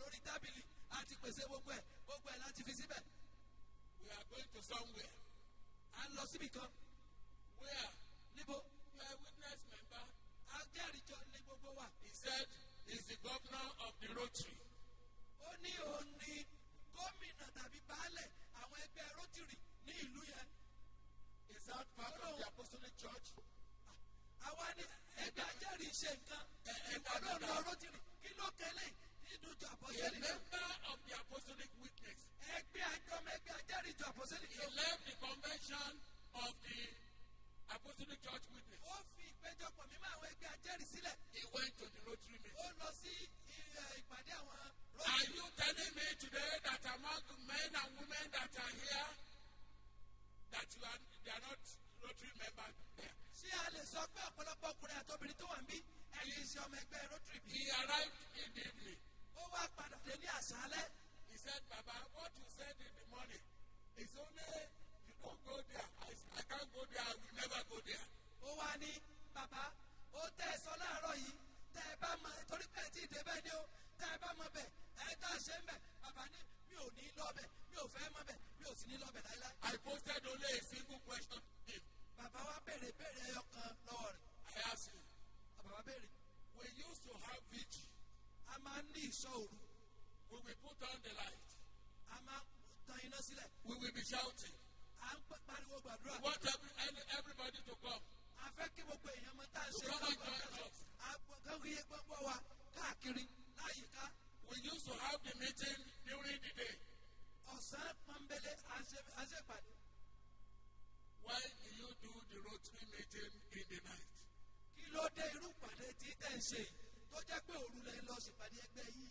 lórí tábìlì a ti pèsè gbogbo ẹ̀ gbogbo ẹ̀ láti fi síbẹ̀. We are going to somewhere. Ń lọ síbì kan. Where? Níbo? You are a witness member. ajẹ́rìíjọ ní gbogbo wa. He said he's the governor of the Rotary. ó ní òun ní gómìnà tàbí baálẹ̀ àwọn ẹgbẹ́ rotary ní ìlú yẹn. Is that part of the Apostolic Church? àwa ní ẹgbẹ́ ajẹ́rìí ṣe nǹkan. Náà lọ rotary. Kí ló kẹlẹ̀ ìjọ A member of the Apostolic Witness. ẹgbẹ́ àjọmọ ẹgbẹ́ ajẹ́rìíjọ àpọ̀sẹ́lì He left the convention of the Apostolic Church Witness. ó fi ìpéjọpọ̀ mímọ́ àwọn ẹgbẹ́ ajẹ́rìí sílẹ̀ He went to the Rotary meeting. ó lọ sí eh, ìpàdé àwọn Are you telling me today that among the men and women that are here, that you are they are not Rotary members there? ṣé a lè sọ pé ọ̀pọ̀lọpọ̀ ọkùnrin àtọ́bìnrin tó wà ń bí ẹ̀yìn iṣẹ́ ọmọ ẹgbẹ́ rotary bí He arrived in the evening. Wá padà dé ní àṣálẹ́ He said, Baba, what you said in the morning is only you don't go there. I, I can't go there. I will never go there. ó wá ní bàbá ó tẹ́ ẹ sọ láàárọ̀ yìí tẹ́ ẹ bá mọ torí pé tí ì débẹ̀ ni ó tẹ́ ẹ bá mọ bẹ̀ ẹ tá a ṣe ń bẹ̀ bàbá ní mi ò ní lọ bẹ̀ mi ò fẹ́ mọ bẹ̀ mi ò sì ní lọ bẹ̀ láíláí. I posted only a single question to him. bàbá wa béèrè béèrè ẹyọ kan lọ́wọ́ rẹ̀ I asked him, bàbá béèrè We used to have vigil. A máa ní We will put on the light. a máa tan iná sílẹ̀ We will be shouting. à ń pariwo gbàdúrà We want every, any- everybody to come. a fẹ́ kí gbogbo èèyàn mọ tá a ṣe Come and káwọn join us. agbọ̀ngàn gbogbo wa káàkiri láyìíká We used to have the meeting during the day. ọ̀sán pọ́nbélé àṣepàdé Why do you do the Rotary meeting in the night? kí ló dé irú pàdé tí tẹ̀ ń ṣe yìí jẹ́ pé òru lẹ lọ ṣèpàdé ẹgbẹ́ yìí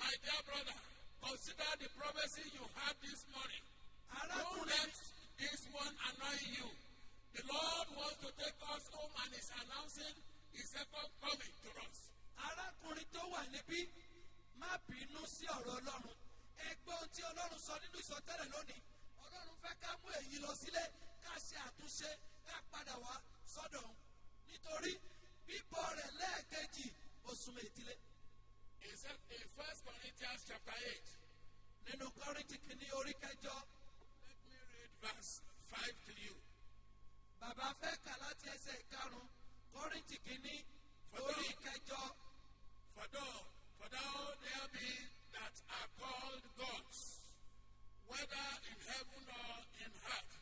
My dear brother, consider the prophecy you had this morning. Don't let this one annoy you. The Lord wants to take us home and is announcing his second coming to us. arákùnrin tó wà níbí má bínú sí ọ̀rọ̀ ọlọ́run ohun tí ọlọ́run sọ nínú ìsọtẹ́lẹ̀ lónìí ọlọ́run fẹ́ ká mú èyí lọ sílé ká ṣe àtúnṣe ká padà wá sọ́dọ̀ òun nítorí bíbọ̀ rẹ̀ lẹ́ẹ̀kejì méjìlé In, 1 Corinthians chapter 8, nínú kọ́rìntì kìíní orí kẹjọ let me read verse 5 to you. bàbá fẹ́ kà láti ẹsẹ̀ ìkarùn kọ́rìntì kìíní orí kẹjọ For thou, for thou there be that are called gods, whether in heaven or in earth,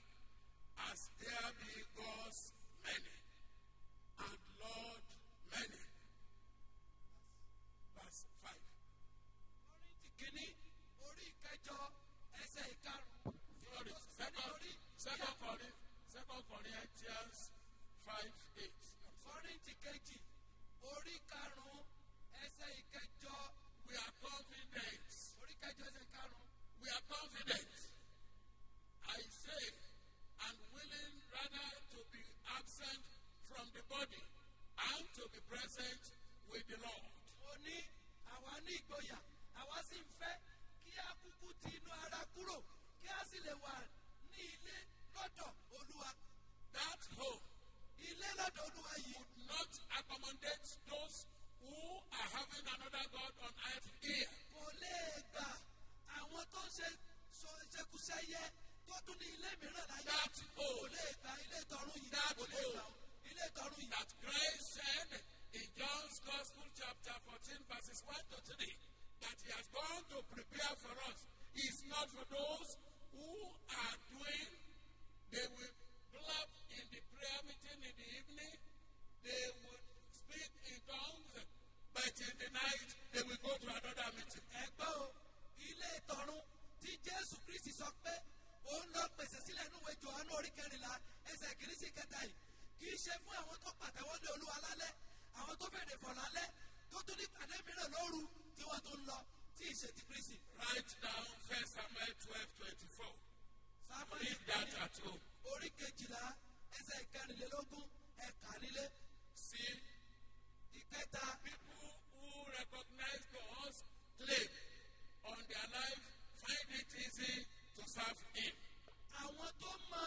would not accommodate those who are having another God on earth here. kò lè gbà àwọn tó ń ṣe sọ tó tún ní ilé mìíràn láyé That kò lè gbà ilé tọrún yìí That kò lè gbà hope. ilé tọrún yìí. that Christ said in John's Gospel, chapter 14, verses 1 to 3, that he has gone to prepare for us is not for those who are doing, they will in the prayer meeting in the evening, they will speak in tongues, but in the night they will go to another meeting. ẹgbẹ́ o ilé tọrún tí jésù kristi sọ pé òun lọ pèsè sílẹ̀ ìwé johannu orí kẹrìnlá ẹsẹ̀ sí kẹta yìí kì í ṣe fún àwọn tó pàtẹ́wọ́ lé olúwa lálẹ́ àwọn tó fèrè fọ̀ lálẹ́ tó tún ní pàdé mìíràn lóru tí wọ́n tún lọ tí ì ṣe ti kristi. Write down 1 Samuel 12 24. samuel Read that at home. orí kejìlá ẹsẹ̀ ìkẹrìnlélógún ẹ̀ka nílé See, ìkẹta people who recognize God's claim on their life find it easy to serve Him. àwọn tó mọ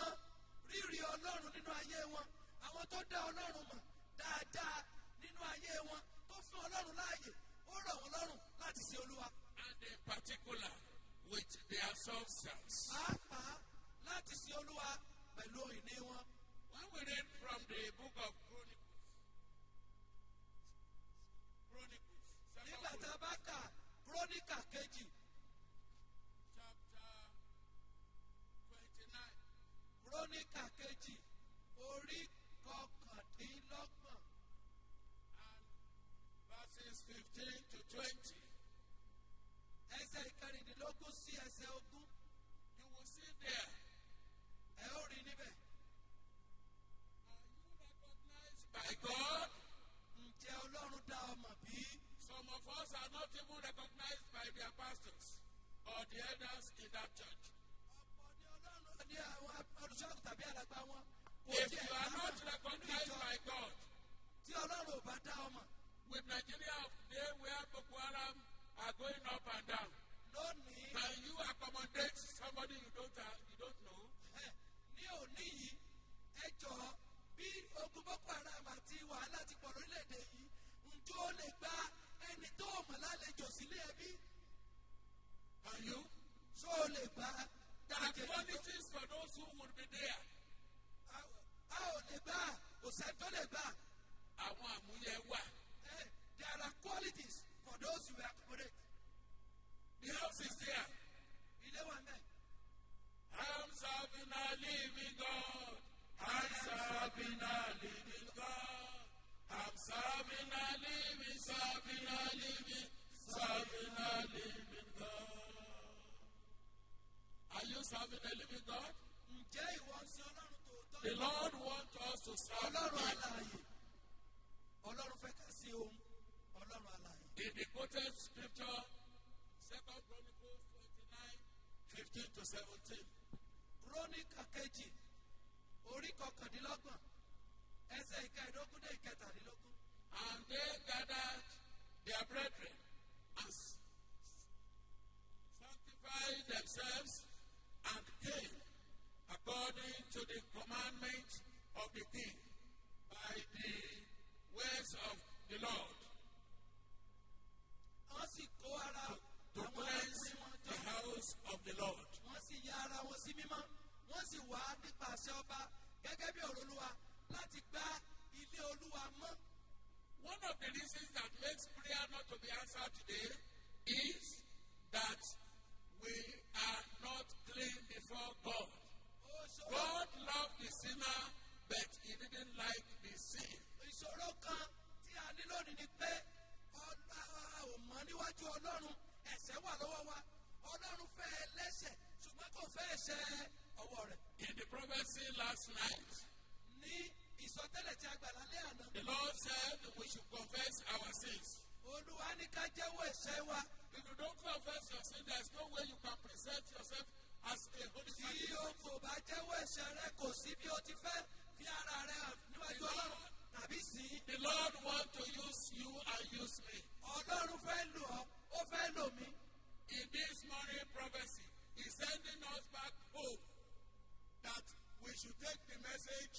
rírì ọlọ́run nínú ayé wọn àwọn tó dá ọlọ́run mọ̀ dáadáa nínú ayé wọn tó fún ọlọ́run láàyè ó rọ̀ wọ́n lọ́rùn láti ṣe olúwa. And their substance. pàápàá láti sin olúwa pẹ̀lú ìní wọn. When we read from the book of Chronicles, Chronicles, nígbà tá a Chronicles, bá kà kúrónìkà kejì chapter 29, kúrónìkà kejì orí ọlọ́run ò bá dá ọmọ with Nigeria of today where Boko Haram are going up and down, lónìí can you accommodate somebody you don't have, you don't know? Eh, ní òní yìí ẹ jọ bí ogun boko haram àti wàhálà ti pọ̀ lórílẹ̀‐èdè yìí ǹjọ́ ó lè gba ẹni tó mọ̀ lálejò sílé ẹbí Can you? ṣó o lè gba There are qualities for those who would be there. a- a ò lè gbà kò sẹ́ni tó lè gbà Àwọn àmúyẹ wà. there are qualities for those who accommodate The house is there. ilé wa mẹ́ I'm serving a living God. I'm serving a living God. I'm serving a living, serving a living, serving a living God. Are you serving a living God? ǹjẹ́ ìwọ ń sin ọlọ́run tòótọ́ The Lord wants us to serve ọlọ́run Him. Ọlọ́run fẹ́ ká sí ohun ọlọ́run alààyè. In the quoted scripture, Second Chronicles 29, 15 to 17. kúrónìkà kejì orí kọkàndínlọ́gbọ̀n ẹsẹ̀ ìkẹẹ̀dógún dé ìkẹtàdínlógún. And they gathered their brethren and sanctified themselves and came according to the commandment of the king words of the Lord wọ́n sì kó ara to cleanse the house of the Lord. wọ́n sì ya ara wọn sí mímọ́ wọ́n sì wá nípa àṣẹ ọba gẹ́gẹ́ bí ọ̀rọ̀ olúwa láti gbá ilé olúwa mọ́. One of the reasons that makes prayer not to be answered today is that we are not clean before God. God loved the sinner, but he didn't like the sin. Ní lónìí ni pé ọlá ò mọ níwájú ọlọ́run ẹ̀ṣẹ̀ wà lọ́wọ́ wa ọlọ́run fẹ́ ẹlẹ́ṣẹ̀ ṣùgbọ́n kò fẹ́ ẹ̀ṣẹ̀ ọwọ́ rẹ̀. In the prophecy last night, ní ìsọtẹ́lẹ̀ tí a gbà lálẹ́ àná the Lord said we should confess our sins. olúwa ní ká jẹ́wọ́ ẹ̀ṣẹ̀ wa If you don't confess your sin, there's no way you can present yourself as a holy tí sacrifice. o kò bá jẹ́wọ́ ẹ̀ṣẹ̀ rẹ kò sí bí o ti fẹ́ fi ara rẹ hàn níwájú ọlọ́run tàbí sí. The Lord wants to use you and use me. ọlọ́run fẹ́ lò ọ́ ó fẹ́ lò mí. In this morning prophecy, He's sending us back home that we should take the message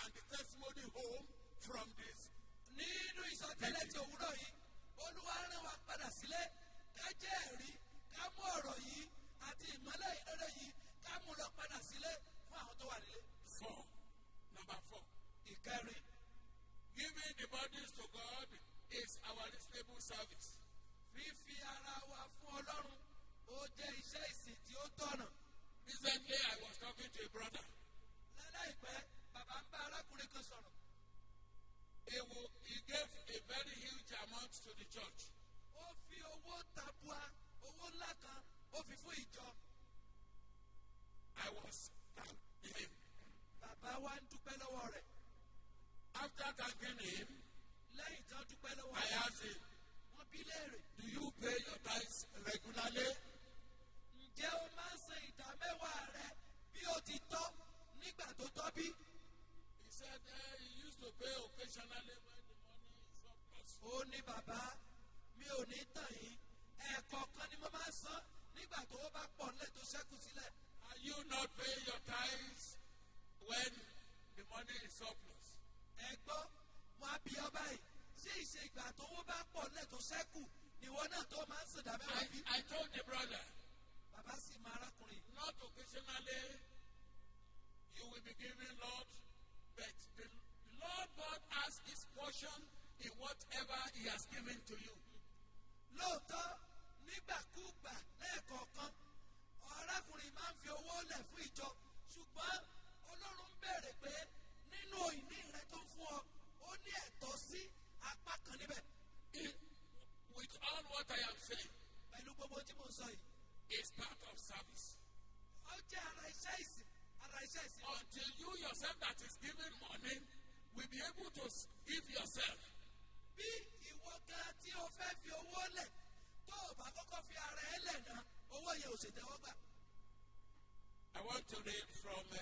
and the testimony home from this. nínú ìsọtẹ́lẹ̀ tí òwúrọ̀ yìí olúwa rán wa padà sílé ká jẹ́ ẹ̀rí ká mú ọ̀rọ̀ yìí àti ìmọ́lẹ̀ yìí ká mú lọ padà sílé fún àwọn tó wà nílé. Four. Number four. ìkẹrin Giving the bodies to God is our reasonable service. fífi ara wa fún ọlọ́run ó jẹ́ iṣẹ́ ìsìn tí ó tọ̀nà. Recently, I was talking to a brother. láláìpẹ́ bàbá ń bá arákùnrin kan sọ̀rọ̀ He, will, he gave a very huge amount to the church. ó fi owó tabua owó ńlá kan ó fi fún ìjọ I was thanking him. bàbá wa ń dúpẹ́ lọ́wọ́ rẹ̀ After thanking him, lọ́wọ́ I asked him, Do you pay your tithes regularly? tó? He said eh, he used to pay occasionally when the money is ó ní bàbá mi ò ní tàn yín ẹ̀ẹ̀kọ̀ọ̀kan ni mo máa ń san tó bá pọ̀ tó Are you not paying your tithes when the money is surplus? Ẹ gbọ́ wọn á bí ọ báyìí ṣé ìṣe ìgbà tó wó bá pọ̀ tó ṣẹ́kù níwọ náà tó máa ń sèdá I, mẹ́wàá bí? I told the brother, bàbá sì máa rá not occasionally you will be given, Lord, but the Lord God has his portion in whatever he has given to you. lóòótọ́ nígbàkúgbà lẹ́ẹ̀kọ̀ọ̀kan arákùnrin máa ń fi owó lẹ̀ fún ìjọ ṣùgbọ́n ọlọ́run béèrè pé nínú ìní rẹ tó ń fún ọ ó ní ẹ̀tọ́ sí apá kan níbẹ̀ with all what I am saying, pẹ̀lú gbogbo tí mo sọ yìí is part of service. ó jẹ́ ara iṣẹ́ ìsìn ara iṣẹ́ ìsìn Until you yourself that is giving money will be able to give yourself. bí ìwọ gan tí o fẹ́ fi owó lẹ̀ tó o bá kọ́kọ́ fi ara ẹ lẹ̀ náà owó yẹn ò ṣètẹ́wọ́gbà I want to read from uh,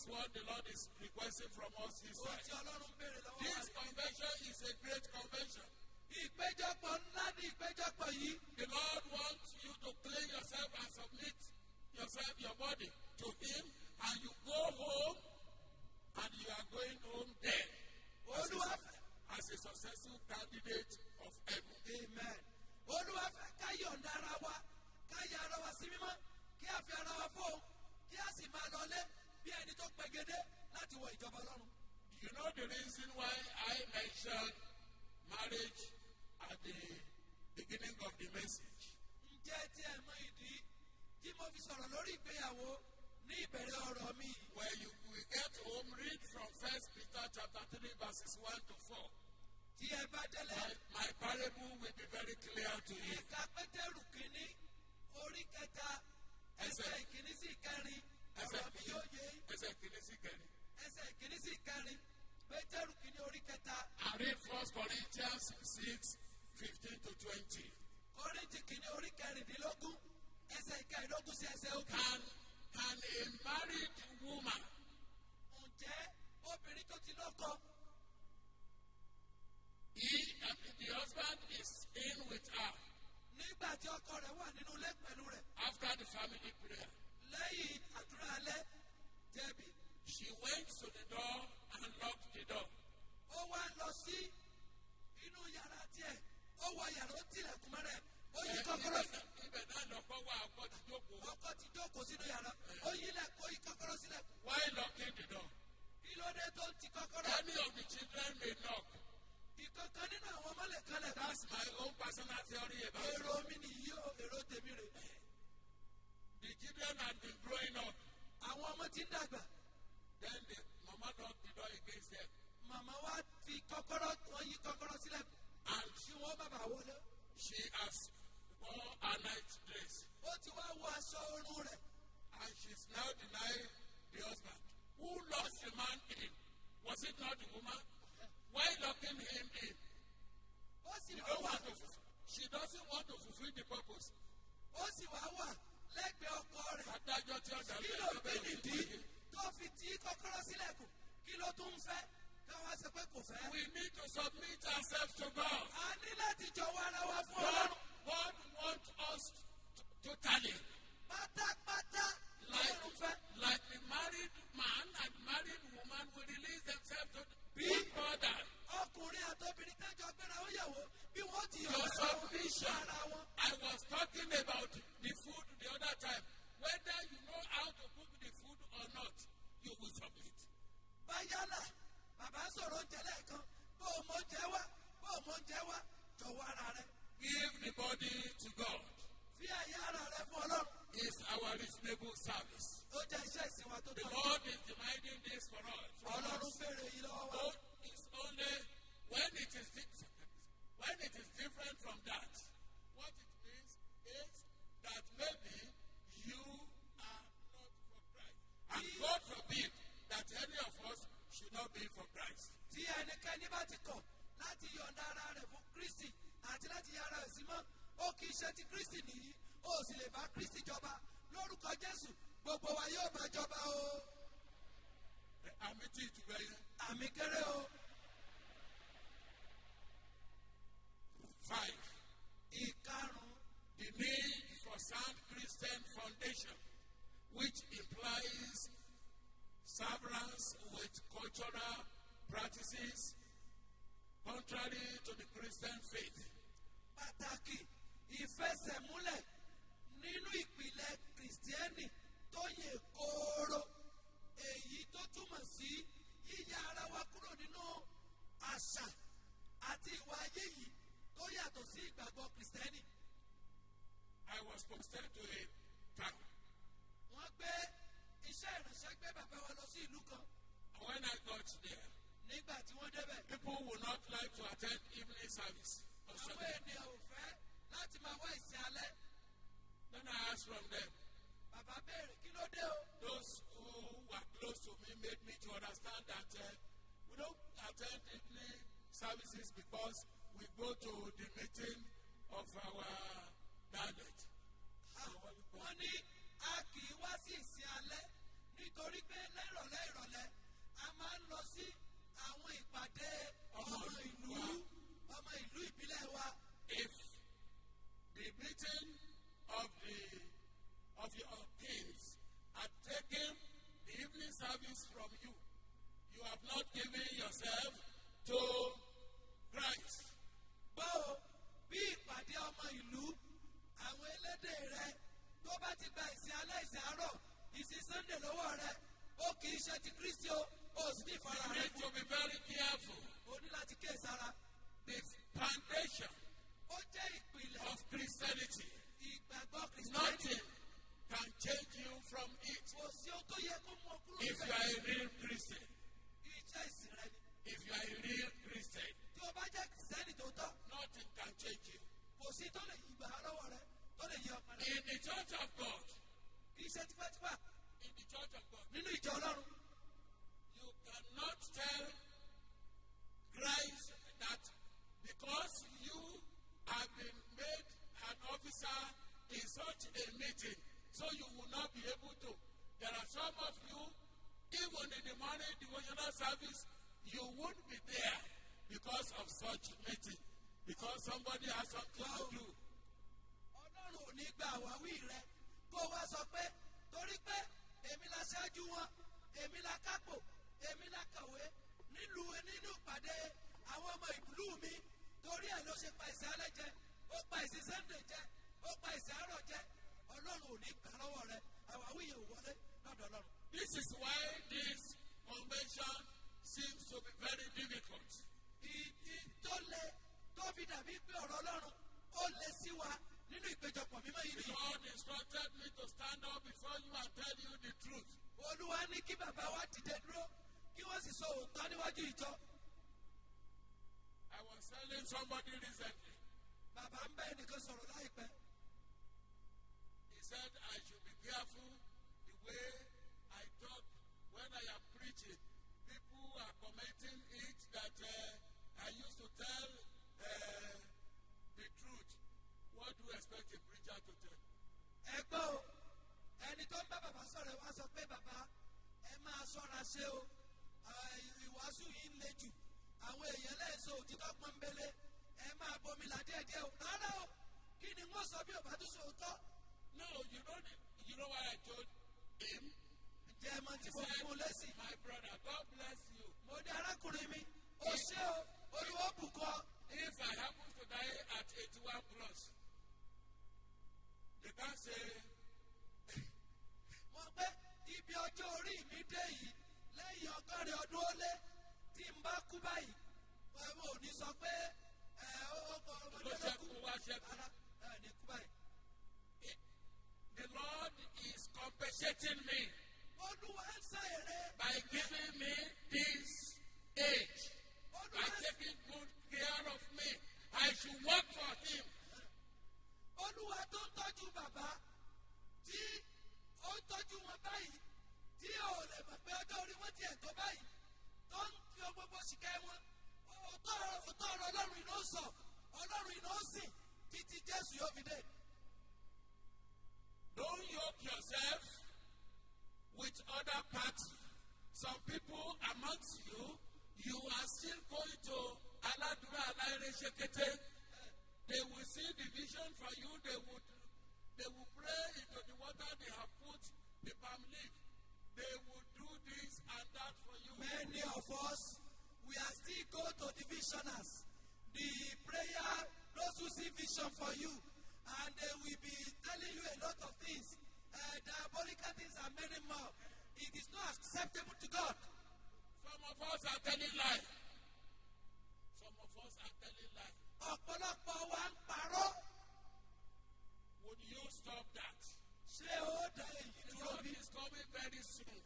is what the Lord is requesting from us this ó time. ti ọlọ́run béèrè lọ́wọ́ wa. This convention is a great convention. ìpéjọpọ̀ ńlá ní ìpéjọpọ̀ yìí The Lord wants you to clean yourself and submit yourself, your body, to Him, and you go home, and you are going home dead as a, as a successful candidate of heaven. amen olúwa fẹ́ ká yọ̀ǹda ara wa ká yà ara wa sí mímọ́ kí a fi ara wa fóun pegedé láti wọ ìjọba ọlọ́run. You know the reason why I mentioned marriage at the beginning of the message. ǹjẹ́ tí ẹ mọ ìdí tí mo fi sọ̀rọ̀ lórí ìgbéyàwó ní ìbẹ̀rẹ̀ ọ̀rọ̀ mi? When you will get home, read from First Peter chapter 3, verses 1 to 4. tí ẹ bá délé My, parable will be very clear to you. pétérù kínní orí kẹta Ẹsẹ̀. ìkíní sí ìkẹrin Ẹsẹ̀ ẹsẹ̀ kìíní sí kẹrin. ẹsẹ̀ ìkíní sí ìkẹrin pétérù kínní orí kẹta And read First Corinthians 6, 15 to 20. kọ́rìntì kínní orí kẹrìndínlógún ẹsẹ̀ ìkẹrìndínlógún sí ẹsẹ̀ ogún. Can, can a married woman ǹjẹ́ obìnrin tó ti lọ́kọ he and the husband is in with her nígbà tí ọkọ rẹ̀ wà nínú ilé pẹ̀lú rẹ̀ after the family prayer. She went to the door and locked the door. ó wá lọ sí inú yàrá tiẹ̀ ó wọ yàrá ó tilẹ̀kùn mẹ́rẹ̀ ó yí kọ́kọ́rọ́ sí Ibẹ̀ náà lọ́kọ́ wá ọkọ ti jókòó. ọkọ ti jókòó sínú yàrá ó yí lẹ̀ ó yí kọ́kọ́rọ́ sílẹ̀ Why locking the door? kí ló dé tó ń ti kọ́kọ́rọ́ Any of the children may knock. That's my own personal theory about it. The children had been growing up. àwọn ọmọ ti ń dàgbà Then the mama locked the door against them. màmá wa fi kọ́kọ́rọ́ wọ́n yí kọ́kọ́rọ́ sílẹ̀ And kí wọ́n bàa wọlé she has wore her night dress. ó ti wá wọ aṣọ oorun rẹ̀ And she's now denying the husband. Who locked the man in? Was it not the woman? Why locking him in? ó sì She wá wà want to. fulfill- She doesn't want to fulfill the purpose. ó sì wá wà lẹ́gbẹ̀ẹ́ ọkọ rẹ̀ Adájọ́ tí ọ̀dà kí ló bí nìdí tó fi tí kọ́kọ́rọ́ sílẹ̀kùn kí ló tún fẹ́ káwá ṣe pé kò fẹ́. We need to submit ourselves to God. a ní láti jọ̀wọ́ ara wa fún ọlọ́run God wants us to, totally, pátápátá lọ́run fẹ́. like the married man and married woman will release themselves to one brother. Ọkùnrin àtobìnrin tẹ́jọ́ gbéra ó yẹ̀wò bí wọ́n ti ara wọn. I was talking about the food the other time. Whether you know how to cook the food or not, you will submit. báyálà bàbá sọ̀rọ̀ oúnjẹ lẹ́ẹ̀kan bó o mọ oúnjẹ wá bó o mọ oúnjẹ wá jọ̀wọ́ ara rẹ Give the body to God. fi àyè ara rẹ fún ọlọ́run Is our reasonable service. ó jẹ́ iṣẹ́ ìsìn wa tó The Lord is demanding this for us. Ọlọ́run béèrè yìí lọ́wọ́ wa Oh, it's only when it is di- when it is different from that. What it means is that maybe you are not for Christ, and God forbid that any of us should not be for Christ. tí ẹnikẹ́ni bá ti kọ̀ láti yọ̀ǹda ara rẹ̀ fún kristi àti láti yára rẹ̀ sí mọ́ ó kì í ṣe ti kristi nìyí ó sì lè bá kristi jọba lórúkọ jésù gbogbo wa yóò bá jọba o Àmì tí ìtura yẹn. àmì kéré o Five. ìkarùn-ún The need for sound Christian foundation, which implies severance with cultural practices contrary to the Christian faith. pàtàkì ìfẹsẹ̀múlẹ̀ nínú ìpìlẹ̀ kìrìsìtẹ́nì tó yè kooro èyí tó túmọ̀ sí yíyá ara wa kúrò nínú àṣà àti ìwà ayé yìí tó yàtọ̀ sí ìgbàgbọ́ kìrìsìtẹ́nì. I was posted to a town. wọ́n gbé when I got there, people would not like to attend evening service. Then I asked from them, those who were close to me made me to understand that uh, we don't attend evening services because we go to the meeting of our dialect. Nítorí pé lẹ́rọ̀lẹ́ ìrọ̀lẹ́ a máa ń lọ sí àwọn ìpàdé ọmọ ìlú ọmọ ìlú ìbílẹ̀ wa. If the meeting of the of your kings had taken the evening service from you, you have not given yourself to Christ. báwo bí ìpàdé ọmọ ìlú àwọn elédè rẹ tó bá ti gba ìsìn alẹ́ ìsìn àárọ̀ ìsìn sunday lọ́wọ́ rẹ ó kì í ṣe ti kristi o ó sì ní ìfara You need to be very careful. o ní láti ké sára. The foundation ó jẹ́ ìpìlẹ̀ of Christianity, ìgbàgbọ́ kristiani. nothing can change you from it. kò sí ohun tó yẹ kó mú ọ kúrò If you are a real Christian, iṣẹ́ ìsìn rẹ ni. if you are a real Christian, tí o bá jẹ́ kìrìsìtẹ́nì tó tọ́ nothing can change you. kò sí tó lè yí gbà á lọ́wọ́ rẹ tó lè yí ọkàn rẹ. In the church of God, kì í ṣe the church of God, nínú ìjọ ọlọ́run. you cannot tell Christ that because you have been made an officer in such a meeting, so you will not be able to. There are some of you, even in the morning devotional service, you won't be there because of such meeting, because somebody has something do. ọlọ́run ò ní gba àwáwí rẹ kó wá sọ pé torí pé èmi la ṣáájú wọn èmi la kápò èmi la kàwé nílùú nínú ìpàdé àwọn ọmọ ìlú mi torí ẹ̀ ló ṣe pa ìsìn alẹ́ jẹ ó pa ìsìn sunday jẹ ó pa ìsìn àárọ̀ jẹ ọlọ́run ò ní gbà lọ́wọ́ rẹ àwáwí yẹn ò wọlé lọ́dọ̀ ọlọ́run. This is why this convention seems to be very difficult. ìdí tó le tó fi dàbí pé ọ̀rọ̀ ọlọ́run ó le sí wa nínú ìpéjọpọ̀ mímọ́ yìí The nìyí. Lord instructed me to stand up before you and tell you the truth. olúwa ní kí bàbá wa dìde dúró kí wọ́n sì sọ òótọ́ níwájú ìjọ. I was telling somebody recently, bàbá ń bá ẹnìkan sọ̀rọ̀ láìpẹ́. he said I should be careful the way I talk when I am preaching. People are commenting it that uh, I used to tell What do you expect a preacher to tell? ẹ gbọ́ o ẹni tó ń bá bàbá sọ̀rọ̀ wá sọ pé bàbá ẹ máa ṣọ́ra ṣe o ìwàásù yìí ń le jù àwọn èèyàn lẹ́sọ̀ òtítọ́ pọ́nbélé ẹ máa bomi là díẹ̀díẹ̀ o rárá o kí ni wọ́n sọ bí ò bá tún sòótọ́. No, you know, the, you know what I told him? ǹjẹ́ ẹ He mo said, fún un lẹ́sìn. My brother, God bless you. mo ní arákùnrin mi mo pé ibi ọjọ́ orí mi dé lẹ́yìn ọdún tí n bá kú ní sọ pé ọkọ ọmọdé ló kú kú. The Lord is compensating me olúwa ń èrè by giving me this age, by taking good care of me. I should work for Him. Olúwa tó tọ́jú bàbá tí ó tọ́jú wọn báyìí tí ò lè mọ̀ pé ọjọ́ orí wọn báyìí tó ń fi gbogbo ṣìkẹ́ wọn òótọ́ ọ̀rọ̀ ọlọ́run iná sọ ọlọ́run iná sìn títí jésù yóò fi dé. Don't yoke yourself with other party. Some people amongst you, you are still going to Aladura Alaire. They will see the vision for you. They would, they will pray into the water they have put the palm leaf. They will do this and that for you. Many of us, we are still go to the visioners. The prayer, those who see vision for you, and they will be telling you a lot of things, uh, diabolical things and many more. It is not acceptable to God. Some of us are telling lies. Some of us are telling. Ọ̀pọ̀lọpọ̀ wa ń parọ́. Would you stop that? Ṣé ó da èyí dúró bí? is coming very soon.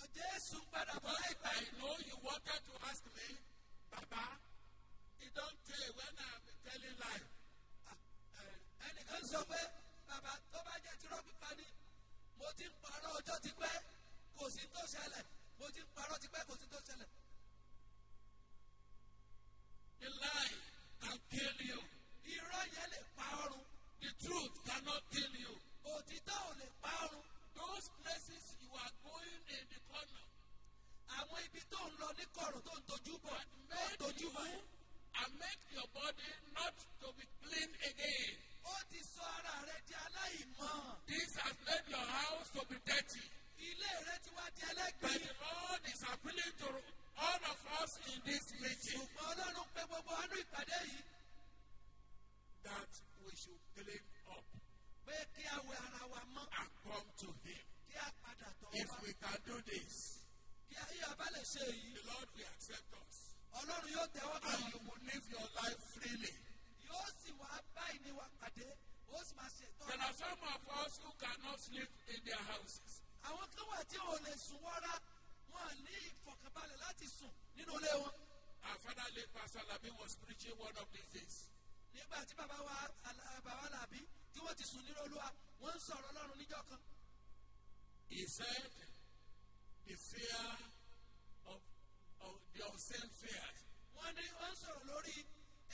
Ọ̀jẹ̀sùn padà bọ̀ láìpẹ́. I know you wanted to ask me, Baba, it don't tell when I'm telling lie. Ah, eh, ẹnìkan sọ pé bàbá tó bá jẹ́ tirọ́ pípa ni mo ti ń parọ́ ọjọ́ ti pẹ́ kò sí tó ṣẹlẹ̀ mo ti ń parọ́ ti pẹ́ kò sí tó ṣẹlẹ̀. The lie can kill you. Irọ́ yẹn lè pa ọrùn. The truth cannot kill you. Òtítọ́ ò lè pa ọrùn. Those places you are going in the corner Àwọn ibi tó ń lọ ní kọ̀rọ̀ tó ń tojú bọ̀ make tojú you bọ̀. and make your body not to be clean again. Ó ti sọ ara rẹ̀ di aláìmọ̀. This has made your house to be dirty. Ilé rẹ̀ ti wá di But the Lord is appealing to all of us in this meeting Ṣùgbọ́n Ọlọ́run pé gbogbo àánú ìpàdé yìí that we should clean up pé kí a wẹ ara wa mọ́ and come to Him. kí a padà tọ̀ If we can do this, Kí ayé ọba lè ṣe èyí. the Lord will accept us. Ọlọ́run yóò tẹ́wọ́ gbà And you will live your life freely. Yóò sì wá báyìí ní wa pàdé. Ó sì máa ṣètò. There are some of us who cannot sleep in their houses. Àwọn kan wà tí ò lè sùn wọ́rá. Wọ́n ní ìfọ̀kànbalẹ̀ láti sùn nínú ilé wọn. Our father, late Pastor Alabi, was preaching one of these days. Nígbà tí bàbá wa bàbá tí wọ́n ti sùn nínú olúwa, wọ́n ń sọ̀rọ̀ Ọlọ́run níjọ́ kan. He said, The fear of, of the unseen fears. Wọ́n ní wọ́n sọ̀rọ̀ lórí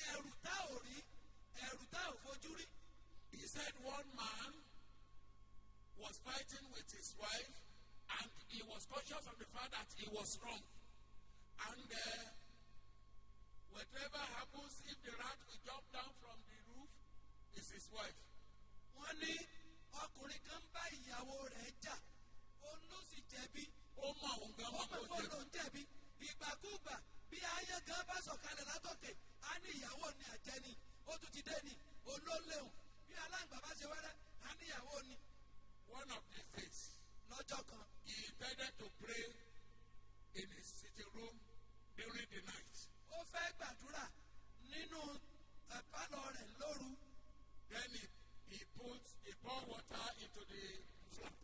ẹ̀rù tá ò rí, ẹ̀rù tá ò fojú rí. He said one man was fighting with his wife and he was conscious of the fact that he was wrong. And uh, whatever happens, if the rat will jump down from the roof, it's his wife. Wọ́n ní ọkùnrin kan bá ìyàwó rẹ̀ jà. Òun ló sì jẹ̀bi. Ó mọ òun gan Ó mọ́ pè kó pé jẹ. ló ń jẹ̀bi. Ìgbàkúgbà bí ayé gan bá sọ̀kalẹ̀ látòkè, á ní ìyàwó ni àjẹni. Ó tún ti dé ni. Olóléhùn. Bí aláǹgbà bá ṣe wẹ́rẹ́, á ní ìyàwó ni. One of these days, Lọ́jọ́ kan, he intended to pray in his sitting room during the night. ó fẹ́ gbàdúrà nínú eh, ẹ̀pálọ̀ rẹ̀ lóru. Then he, he put he poured water into the flat.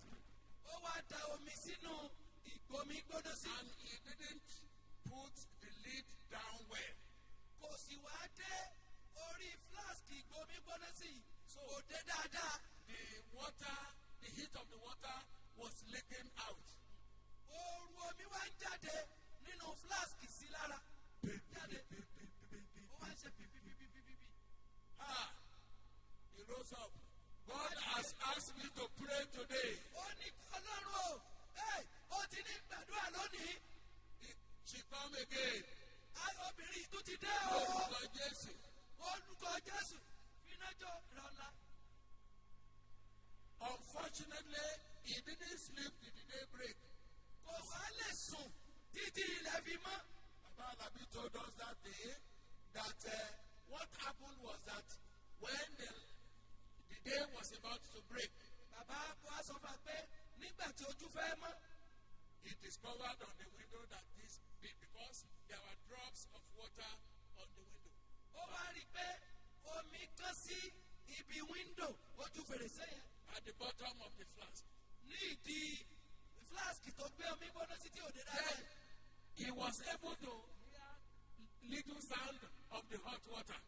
Ó wá da omi sínú ìgbomi gbóná sí. And he didn't put the lid down well. Kò sì wá dé orí flask ìgbomi gbóná sí. yìí. Kò dáadáa. The water, the heat of the water was leaking out. Omi wá ń jáde nínú flask sí lára. Jáde. Ó wá ń ṣe he rose up. God has asked me to pray today. Ó ní o, ó ti ní gbàdúrà lónìí. He, she come again. Ayọ̀ obìnrin ti dé o. Lord Jesus. Olùkọ́ Jésù finájọ́ ìrọ̀lá. Unfortunately, he didn't sleep the day break. Kò lè sùn títí ilẹ̀ fi mọ́. Baba Alabi told us that day that uh, what happened was that when the, the day was about to break, bàbá wa sọ fún he discovered on the window that this be- because there were drops of water on the window. ó wá rí i pé omi sí ibi wíńdò ojú At the bottom of the flask. Ìdí flask tó gbé omi gbóná sí tí òde Then he was able to hear little sound of the hot water.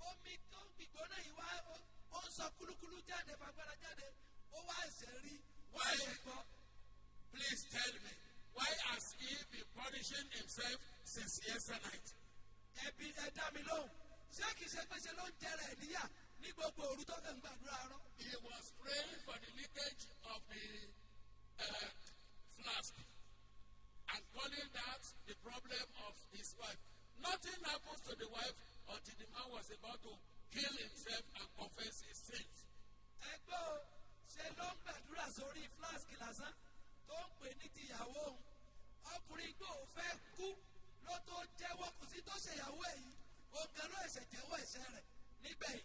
Omi tó gbígbóná yìí wá ó- ń sọ kúlúkúlú jáde fagbára jáde ó wá ẹsẹ̀ rí wá Why? ẹsẹ̀ gbọ́ Please tell me, why has he been punishing himself since yesterday night? ẹbí ẹ dá mi lóhùn ṣé kìí ṣe pé ṣe ló ń jẹrẹ ẹ níyà ní gbogbo òru tó kàn gbàdúrà He was praying for the leakage of the uh, flask and calling that the problem of his wife. Nothing happens to the wife until the man was about to kill himself and confess his sins. ẹgbẹ́ o ṣe ló ń gbàdúrà sórí flask lásán tó ń pè ní tìyàwó òun ọkùnrin gbọ́ ò fẹ́ kú ló tó jẹ́wọ́ kò sí tó ṣèyàwó ẹ̀ yìí òun gan ló ẹ̀ṣẹ̀ jẹ́wọ́ ẹ̀ṣẹ̀ rẹ̀ nígbẹ̀yìn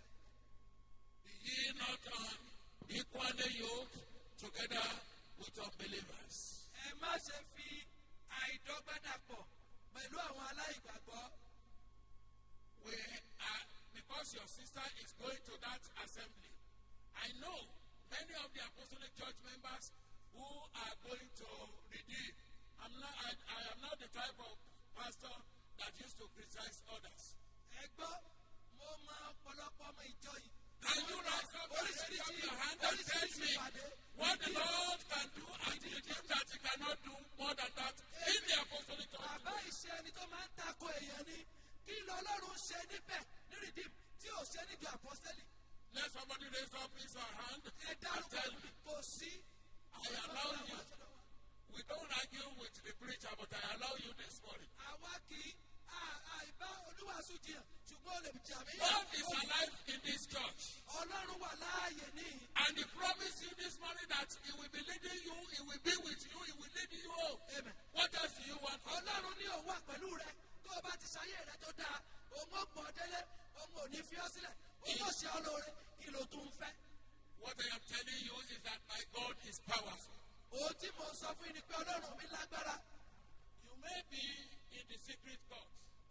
pẹ̀lú àwọn aláìgbàgbọ́ We are, because your sister is going to that assembly. I know many of the apostolic church members who are going to redeem. I'm not, I, I am not the type of pastor that used to criticize others. ẹ gbọ́ mo mọ ọ̀pọ̀lọpọ̀ ọmọ ìjọ yìí. Can you raise up your hand and tell me what the Lord can do and the thing that he cannot do more than that in the apostolic church? tó kí ní rìdíìmù tí àpọ́sẹ́lì. Let somebody raise up his hand and tell me. I allow you. We don't argue with the preacher, but I allow you this morning. àwa kì í àìbá olúwàsù jiyàn ṣùgbọ́n olè jà mí. God is alive in this church. ọlọ́run wà láàyè ní And He promised you this morning that He will be leading you, He will be with you, He will lead you home. Amen. What else do you want from ọlọ́run ní òun wà pẹ̀lú rẹ tó o bá ti ṣayé rẹ tó dáa òun ó pọ̀ délé òun ò ní fi ọ́ sílẹ̀ òun ó ṣe ọ́ lóore kí ló tún fẹ́. What I am telling you is that my God is powerful. òun tí mo sọ fún yín ni pé ọlọ́run mi lágbára You may be in the secret court,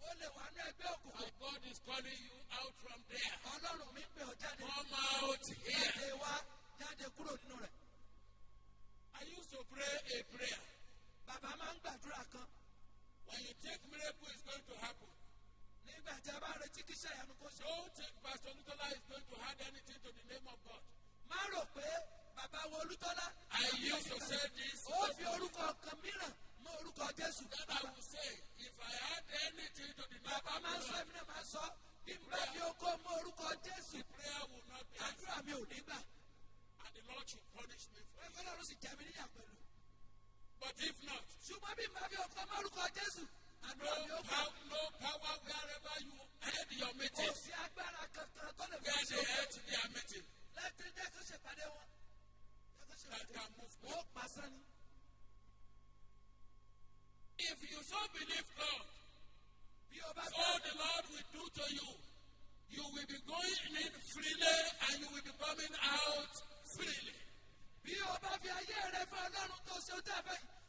ó lè wà ní ẹgbẹ́ òkùnkùn and God is calling you out from there. ọlọ́run mi pè ọ́ jáde Come out here. jáde wá jáde kúrò nínú rẹ̀. I used to pray a prayer. bàbá máa ń gbàdúrà kan When you take miracle, it's going to happen. nígbà tí a bá retí kí sẹ́yànú kó ṣe. Don't think Pastor Lutola is going to add anything to the name of God. má rò pé bàbá wo olútọ́lá. I used to say this. ó fi orúkọ kan mìíràn orúkọ jésù. Then I will say, if I add anything to the name bàbá máa ń sọ èmi náà máa sọ bá fi okó mọ orúkọ jésù. prayer will not be answered. àdúrà mi ò ní gbà. And the Lord should punish me for it. ẹgbẹ́ lọ́run sì jẹ́ mi níyà pẹ̀lú. But if not, ṣùgbọ́n bí bá fi okó mọ orúkọ jésù. àdúrà mi ó gbà. no power wherever you head your kò meeting, sí agbára kankan tó lè fi where they head their meeting, lẹ́tí jẹ́ kó ṣe pàdé wọn. That can move wọ́n. If you so believe God, bí o bá all the Lord will do to you, you will be going in freely and you will be coming out freely. bí o bá fi ayé rẹ fún ọlọ́run tó ṣe ó